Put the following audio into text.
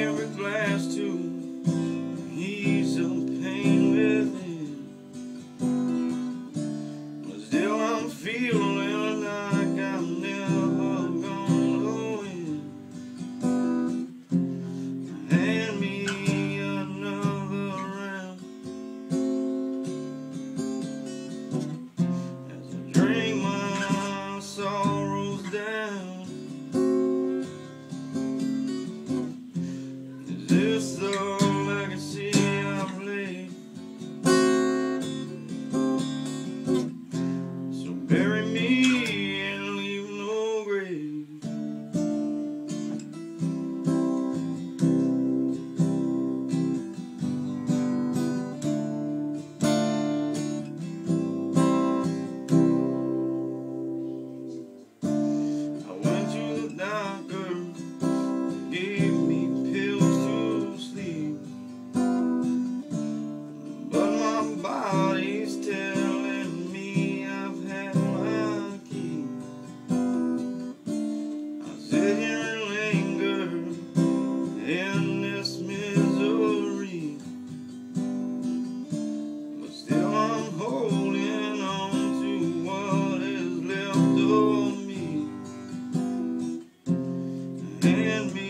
every glass tube. He's a pain within. But still I'm feeling. understand me.